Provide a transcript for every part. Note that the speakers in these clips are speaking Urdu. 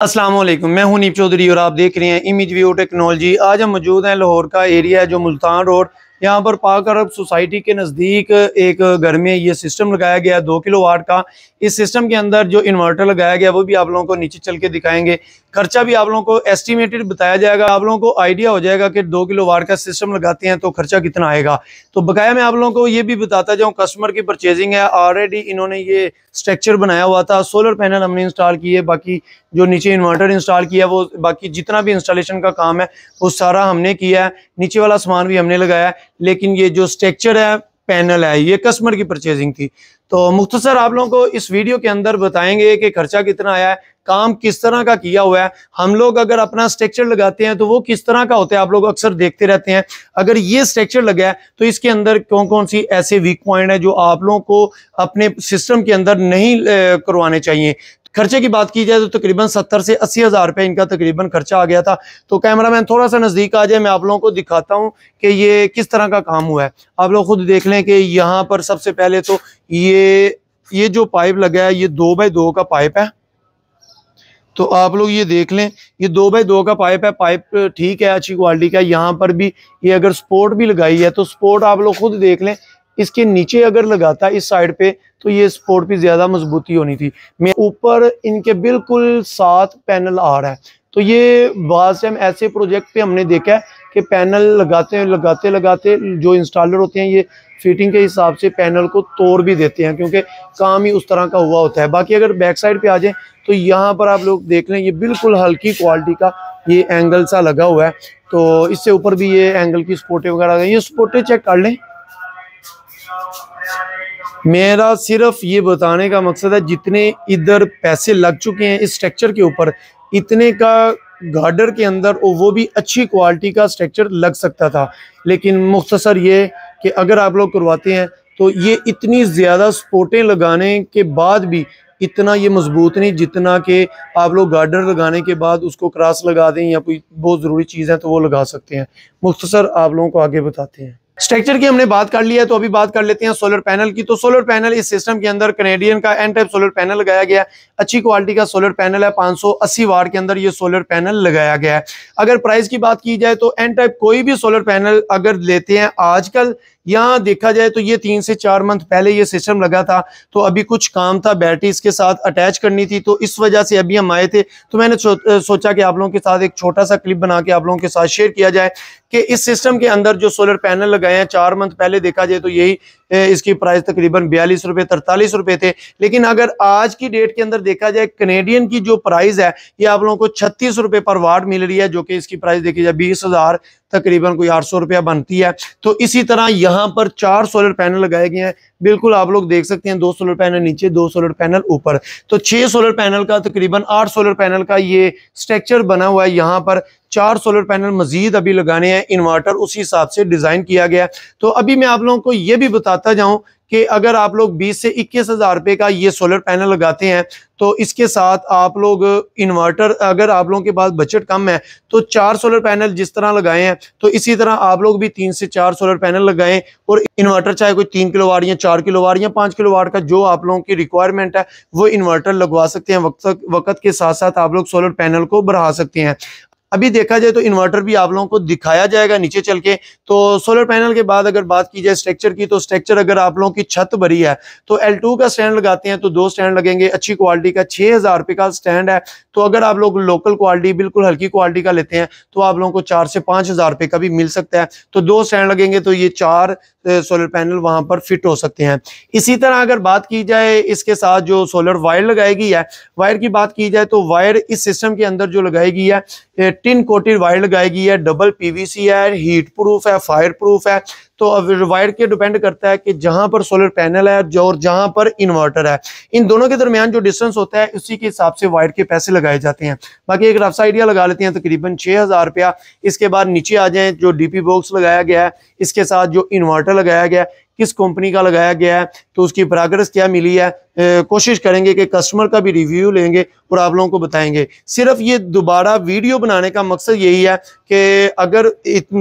السلام علیکم، میں ہوں نیب چودھری اور آپ دیکھ رہے ہیں امیج ویو ٹیکنالوجی آج ہم موجود ہیں لاہور کا ایریا ہے جو ملتان روڈ یہاں پر پاک عرب سوسائٹی کے نزدیک ایک گھر میں یہ سسٹم لگایا گیا دو کلو واٹ کا۔ اس سسٹم کے اندر جو انورٹر لگایا گیا، وہ بھی آپ لوگوں کو نیچے چل کے دکھائیں گے۔ خرچہ بھی آپ لوگوں کو ایسٹیمیٹڈ بتایا جائے گا، آپ لوگوں کو آئیڈیا ہو جائے گا کہ دو کلو واٹ کا سسٹم لگاتے ہیں تو خرچہ کتنا آئے گا۔ تو بقایا میں آپ لوگوں کو یہ بھی بتاتا جاؤں کسٹمر کی پرچیزنگ ہے آلریڈی انہوں نے یہ سٹرکچر بنایا ہوا تھا سولر پینل ہم نے انسٹال کیے باقی جو نیچے انورٹر انسٹال کیا وہ باقی جتنا بھی انسٹالیشن کا کام ہے، وہ سارا ہم نے کیا ہے۔ نیچے والا سامان بھی ہم نے لگایا ہے، لیکن یہ جو سٹرکچر ہے پینل ہے، یہ کسٹمر کی پرچیزنگ تھی۔ تو مختصر آپ لوگوں کو اس ویڈیو کے اندر بتائیں گے کہ خرچہ کتنا آیا ہے۔ کام کس طرح کا کیا ہوا ہے، ہم لوگ اگر اپنا سٹرکچر لگاتے ہیں تو وہ کس طرح کا ہوتا ہے، آپ لوگ اکثر دیکھتے رہتے ہیں۔ اگر یہ سٹرکچر لگا ہے تو اس کے اندر کون کون سی ایسے ویک پوائنٹ ہیں جو آپ لوگوں کو اپنے سسٹم کے اندر نہیں کروانے چاہیے۔ خرچے کی بات کی جائے تو تقریباً ستر سے اسی ہزار روپے ان کا تقریباً خرچہ آ گیا تھا۔ تو کیمرہ مین تھوڑا سا نزدیک آ جائے، میں آپ لوگوں کو دکھاتا ہوں کہ یہ کس طرح کا کام ہوا ہے۔ آپ لوگ خود دیکھ لیں کہ یہاں پر سب سے پہلے تو یہ یہ جو پائپ لگا ہے، یہ دو بائی دو کا پائپ ہے۔ تو آپ لوگ یہ دیکھ لیں، یہ دو بائی دو کا پائپ ہے، پائپ ٹھیک ہے، اچھی کوالٹی کا یہاں پر بھی یہ اگر سپورٹ بھی لگائی ہے تو سپورٹ آپ لوگ خود دیکھ لیں۔ اس کے نیچے اگر لگاتا اس سائڈ پہ تو یہ سپورٹ بھی زیادہ مضبوطی ہونی تھی۔ میں اوپر ان کے بالکل ساتھ پینل آ رہا ہے۔ تو یہ بعض ایسے پروجیکٹ پہ ہم نے دیکھا ہے کہ پینل لگاتے لگاتے لگاتے جو انسٹالر ہوتے ہیں، یہ فیٹنگ کے حساب سے پینل کو توڑ بھی دیتے ہیں کیونکہ کام ہی اس طرح کا ہوا ہوتا ہے۔ باقی اگر بیک سائڈ پہ آ جائیں تو یہاں پر آپ لوگ دیکھ لیں، یہ بالکل ہلکی کوالٹی کا یہ اینگل سا لگا ہوا ہے۔ تو اس سے اوپر بھی یہ اینگل کی سپورٹیں وغیرہ یہ سپورٹیں چیک کر لیں۔ میرا صرف یہ بتانے کا مقصد ہے، جتنے ادھر پیسے لگ چکے ہیں اس سٹرکچر کے اوپر، اتنے کا گارڈر کے اندر وہ بھی اچھی کوالٹی کا سٹیکچر لگ سکتا تھا۔ لیکن مختصر یہ کہ اگر آپ لوگ کرواتے ہیں تو یہ اتنی زیادہ سپورٹیں لگانے کے بعد بھی اتنا یہ مضبوط نہیں جتنا کہ آپ لوگ گارڈر لگانے کے بعد اس کو کراس لگا دیں یا کوئی بہت ضروری چیز ہے تو وہ لگا سکتے ہیں۔ مختصر آپ لوگوں کو آگے بتاتے ہیں۔ سٹرکچر کی ہم نے بات کر لیا ہے تو ابھی بات کر لیتے ہیں سولر پینل کی۔ تو سولر پینل اس سسٹم کے اندر کنیڈین کا این ٹائپ سولر پینل لگایا گیا ہے۔ اچھی کوالٹی کا سولر پینل ہے۔ پانچ سو اسی وار کے اندر یہ سولر پینل لگایا گیا ہے۔ اگر پرائز کی بات کی جائے تو این ٹائپ کوئی بھی سولر پینل اگر لیتے ہیں آج کل یہاں دیکھا جائے تو یہ تین سے چار منتھ پہلے یہ سسٹم لگا تھا، تو ابھی کچھ کام تھا بیٹری اس کے ساتھ اٹیچ کرنی تھی، تو اس وجہ سے ابھی ہم آئے تھے۔ تو میں نے سوچا کہ آپ لوگوں کے ساتھ ایک چھوٹا سا کلپ بنا کے آپ لوگوں کے ساتھ شیئر کیا جائے کہ اس سسٹم کے اندر جو سولر پینل لگائے ہیں، چار منتھ پہلے دیکھا جائے تو یہی اس کی پرائز تقریباً بیالیس روپے، ترتالیس روپے تھے۔ لیکن اگر آج کی ڈیٹ کے اندر دیکھا جائے کنیڈین کی جو پرائز ہے، یہ آپ لوگوں کو چھتیس روپے پر وارڈ مل رہی ہے، جو کہ اس کی پرائز دیکھی جائے بیس ہزار تقریباً کوئی آٹھ سو روپیہ بنتی ہے۔ تو اسی طرح یہاں پر چار سولر پینل لگائے گئے ہیں۔ بالکل آپ لوگ دیکھ سکتے ہیں، دو سولر پینل نیچے، دو سولر پینل اوپر۔ تو چھ سولر پینل کا تقریباً آٹھ سولر پینل کا یہ سٹیکچر بنا ہوا ہے۔ یہاں پر چار سولر پینل مزید ابھی لگانے ہیں۔ انورٹر اسی حساب سے ڈیزائن کیا گیا۔ تو ابھی میں آپ لوگوں کو یہ بھی بتاتا جاؤں کہ اگر آپ لوگ بیس سے اکیس ہزار روپے کا یہ سولر پینل لگاتے ہیں، تو اس کے ساتھ آپ لوگ انورٹر اگر آپ لوگوں کے پاس بجٹ کم ہے، تو چار سولر پینل جس طرح لگائے ہیں، تو اسی طرح آپ لوگ بھی تین سے چار سولر پینل لگائیں اور انورٹر چاہے کوئی تین کلو واٹ یا چار کلو واٹ یا پانچ کلو واٹ کا جو آپ لوگوں کی ریکوائرمنٹ ہے، وہ انورٹر لگوا سکتے ہیں۔ وقت وقت کے ساتھ ساتھ آپ لوگ سولر پینل کو بڑھا سکتے ہیں۔ ابھی دیکھا جائے تو انورٹر بھی آپ لوگوں کو دکھایا جائے گا نیچے چل کے۔ تو سولر پینل کے بعد اگر بات کی جائے سٹرکچر کی، تو سٹرکچر اگر آپ لوگوں کی چھت بری ہے، تو ایل ٹو کا سٹینڈ لگاتے ہیں تو دو سٹینڈ لگیں گے۔ اچھی کوالٹی کا چھ ہزار روپے کا سٹینڈ ہے۔ تو اگر آپ لوگ لوکل کوالٹی بالکل ہلکی کوالٹی کا لیتے ہیں، تو آپ لوگوں کو چار سے پانچ ہزار روپے کا بھی مل سکتا ہے۔ تو دو سٹینڈ لگیں گے تو یہ چار سولر پینل وہاں پر فٹ ہو سکتے ہیں۔ اسی طرح اگر بات کی جائے اس کے ساتھ جو سولر وائر لگائے گی ہے وائر کی بات کی جائے تو وائر اس سسٹم کے اندر جو لگائے گی ہے ٹن کوٹی وائر لگائی گئی ہے، ڈبل پی وی سی ہے، ہیٹ پروف ہے، فائر پروف ہے۔ تو وائر کے ڈیپینڈ کرتا ہے کہ جہاں پر سولر پینل ہے اور جہاں پر انورٹر ہے۔ ان دونوں کے درمیان جو ڈسٹنس ہوتا ہے اسی کے حساب سے وائر کے پیسے لگائے جاتے ہیں۔ باقی ایک رفس آئیڈیا لگا لیتے ہیں تقریباً چھ ہزار روپیہ، اس کے بعد نیچے آ جائیں جو ڈی پی باکس لگایا گیا ہے، اس کے ساتھ جو انورٹر لگایا گیا ہے، کس کمپنی کا لگایا گیا ہے، تو اس کی پراگرس کیا ملی ہے؟ کوشش کریں گے کہ کسٹمر کا بھی ریویو لیں گے اور آپ لوگوں کو بتائیں گے۔ صرف یہ دوبارہ ویڈیو بنانے کا مقصد یہی ہے کہ اگر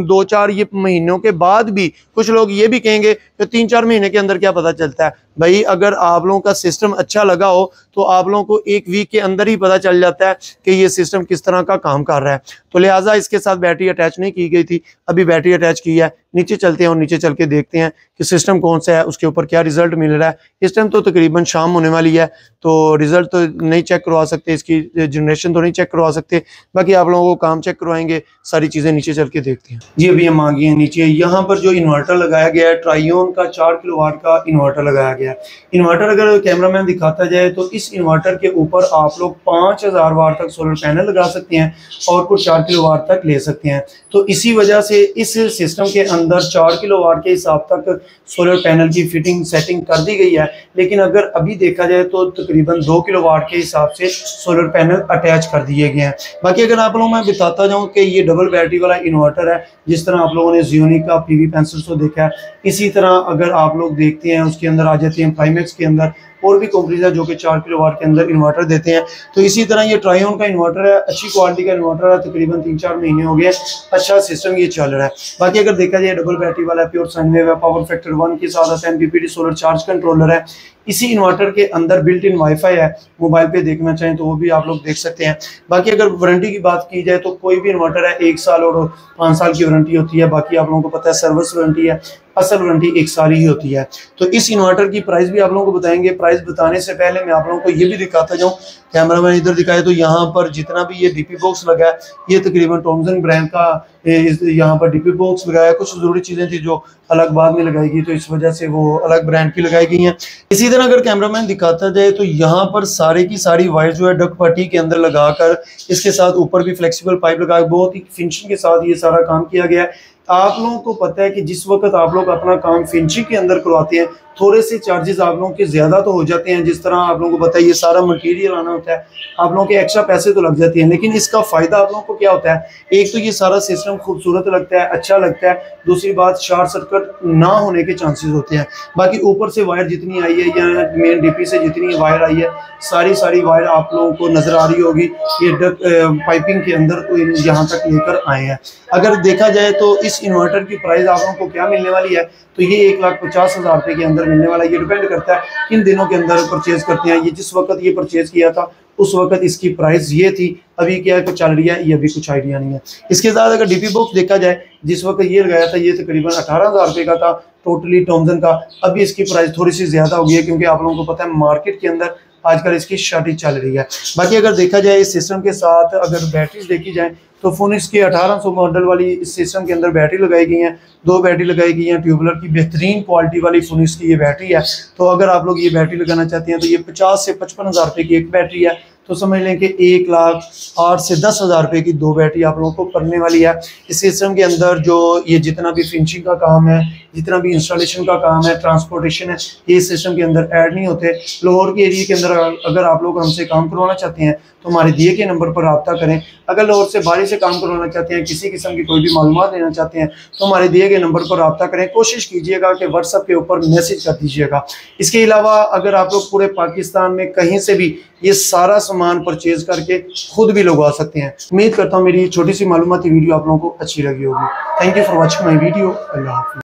دو چار یہ مہینوں کے بعد بھی کچھ لوگ یہ بھی کہیں گے کہ تین چار مہینے کے اندر کیا پتا چلتا ہے۔ بھائی، اگر آپ لوگوں کا سسٹم اچھا لگا ہو تو آپ لوگوں کو ایک ویک کے اندر ہی پتا چل جاتا ہے کہ یہ سسٹم کس طرح کا کام کر رہا ہے۔ تو لہٰذا اس کے ساتھ بیٹری اٹیچ نہیں کی گئی تھی، ابھی بیٹری اٹیچ کی ہے۔ نیچے چلتے ہیں اور نیچے چل کے دیکھتے ہیں کہ سسٹم کون سا ہے، اس کے اوپر کیا ریزلٹ مل رہا ہے۔ اس ٹائم تو تقریباً شام ہونے والی ہے، تو ریزلٹ تو نہیں چیک کروا سکتے، اس کی جنریشن تو نہیں چیک کروا سکتے، باقی آپ لوگوں کو کام چیک کروائیں گے، ساری چیزیں نیچے چل کے دیکھتے ہیں۔ جی ابھی ہم آگے ہیں نیچے۔ یہاں پر جو انورٹر لگایا گیا ہے ٹرائیون کا چار کلو واٹ کا انورٹر لگایا گیا ہے۔ انورٹر اگر کیمرہ مین دکھاتا جائے تو اس انورٹر کے اوپر آپ لوگ پانچ ہزار وار تک سولر پینل لگا سکتے ہیں اور کچھ چار کلو وار تک لے سکتے ہیں۔ تو اسی وجہ سے اس سسٹم کے اندر اندر چار کلو وار کے حساب تک سولر پینل کی فٹنگ سیٹنگ کر دی گئی ہے۔ لیکن اگر ابھی دیکھا جائے تو تقریباً دو کلو واٹ کے حساب سے سولر پینل اٹیچ کر دیے گئے ہیں۔ باقی اگر آپ لوگوں میں بتاتا جاؤں کہ یہ ڈبل بیٹری والا انورٹر ہے، جس طرح آپ لوگوں نے زیونی کا پی وی پینسل سو دیکھا ہے، اسی طرح اگر آپ لوگ دیکھتے ہیں، اس کے اندر آ جاتے ہیں پرائمیکس کے اندر، اور بھی کمپنیز ہے جو کہ چار کلو واٹ کے اندر انورٹر دیتے ہیں۔ تو اسی طرح یہ ٹرائیون کا انورٹر ہے، اچھی کوالٹی کا انورٹر ہے، تقریباً تین چار مہینے ہو گئے اچھا سسٹم یہ چل رہا ہے۔ باقی اگر دیکھا جائے ڈبل بیٹری والا ہے پیور سائن ویو ہے پاور فیکٹر ون کے ساتھ M P P T solar charge controller ہے۔ اسی انورٹر کے اندر بلٹ ان وائی فائی ہے۔ موبائل پہ دیکھنا چاہیں تو وہ بھی آپ لوگ دیکھ سکتے ہیں۔ باقی اگر وارنٹی کی بات کی جائے تو کوئی بھی انورٹر ہے، ایک سال اور پانچ سال کی وارنٹی ہوتی ہے۔ باقی آپ لوگوں کو پتہ ہے سروس وارنٹی ہے۔ اصل وارنٹی ایک سال ہی ہوتی ہے۔ تو اس انورٹر کی پرائز بھی آپ لوگوں کو بتائیں گے۔ پرائز بتانے سے پہلے میں آپ لوگوں کو یہ بھی دکھاتا جاؤں۔ کیمرہ مین ادھر دکھائے تو یہاں پر جتنا بھی یہ ڈی پی باکس لگا ہے، یہ تقریباً ٹومزن برینڈ کا یہاں پر ڈی پی باکس لگایا۔ کچھ ضروری چیزیں تھی جو الگ بعد میں لگائی گئی، تو اس وجہ سے وہ الگ برینڈ کی لگائی گئی ہیں۔ اسی طرح اگر کیمرہ مین دکھاتا جائے تو یہاں پر سارے کی ساری وائر جو ہے ڈک پٹی کے اندر لگا کر اس کے ساتھ اوپر بھی فلیکسیبل پائپ لگا، بہت ہی فنشنگ کے ساتھ یہ سارا کام کیا گیا ہے۔ آپ لوگوں کو پتہ ہے کہ جس وقت آپ لوگ اپنا کام فنچی کے اندر کرواتے ہیں تھوڑے سے چارجز آپ لوگوں کے زیادہ تو ہو جاتے ہیں، جس طرح آپ لوگوں کو پتہ ہے یہ سارا مٹیریل آنا ہوتا ہے، آپ لوگوں کے ایکسٹرا پیسے تو لگ جاتے ہیں، لیکن اس کا فائدہ آپ لوگوں کو کیا ہوتا ہے؟ ایک تو یہ سارا سسٹم خوبصورت لگتا ہے اچھا لگتا ہے، دوسری بات شارٹ سرکٹ نہ ہونے کے چانسز ہوتے ہیں۔ باقی اوپر سے وائر جتنی آئی ہے یا مین ڈی پی سے جتنی وائر آئی ہے، ساری ساری وائر آپ لوگوں کو نظر آ رہی ہوگی۔ یہ پائپنگ کے اندر یہاں تک لے کر آئے ہیں۔ اگر دیکھا جائے تو اس انورٹر کی پرائز آپ لوگوں کو کیا ملنے والی ہے؟ تو یہ ایک لاکھ پچاس ہزار روپے کے اندر ملنے والا یہ ڈیپینڈ کرتا ہے کن دنوں کے اندر پرچیز کرتے ہیں۔ یہ جس وقت یہ پرچیز کیا تھا، اس وقت اس کی پرائز یہ تھی۔ ابھی کیا کچھ چل رہی ہے، یہ ابھی کچھ آئیڈیا نہیں ہے۔ اس کے ساتھ اگر ڈی پی باکس دیکھا جائے، جس وقت یہ لگایا تھا، یہ تقریباً اٹھارہ ہزار روپے کا تھا ٹوٹلی ٹومزن کا۔ ابھی اس کی پرائز تھوڑی سی زیادہ ہو گئی ہے، کیونکہ آپ لوگوں کو پتہ ہے مارکیٹ کے اندر آج کل اس کی شارٹیج چل رہی ہے۔ باقی اگر دیکھا جائے، اس سسٹم کے ساتھ اگر بیٹریز دیکھی جائیں تو فونکس کی اٹھارہ سو ماڈل والی اس سسٹم کے اندر بیٹری لگائی گئی ہیں۔ دو بیٹری لگائی گئی ہیں۔ ٹیوبلر کی بہترین کوالٹی والی فونکس کی یہ بیٹری ہے۔ تو اگر آپ لوگ یہ بیٹری لگانا چاہتے ہیں تو یہ پچاس سے پچپن ہزار روپے کی ایک بیٹری ہے۔ تو سمجھ لیں کہ ایک لاکھ آٹھ سے دس ہزار روپے کی دو بیٹری آپ لوگوں کو کرنے والی ہے۔ اس سسٹم کے اندر جو یہ جتنا بھی فنشنگ کا کام ہے، جتنا بھی انسٹالیشن کا کام ہے ٹرانسپورٹیشن ہے یہ سسٹم کے اندر ایڈ نہیں ہوتے۔ لاہور کے ایریے کے اندر اگر آپ لوگ ہم سے کام کروانا چاہتے ہیں، تو ہمارے دیے کے نمبر پر رابطہ کریں۔ اگر لاہور سے باہر سے کام کروانا چاہتے ہیں، کسی قسم کی کوئی بھی معلومات لینا چاہتے ہیں، تو ہمارے دیے گئے نمبر پر رابطہ کریں۔ کوشش کیجیے گا کہ واٹس ایپ کے اوپر میسج کر دیجیے گا۔ اس کے علاوہ اگر آپ لوگ پورے پاکستان میں کہیں سے بھی یہ سارا سامان پرچیز کر کے خود بھی لوگ آ سکتے ہیں۔ امید کرتا ہوں میری چھوٹی سی معلوماتی ویڈیو آپ لوگوں کو اچھی لگی ہوگی۔ Thank you for watching my video اللہ حافظ۔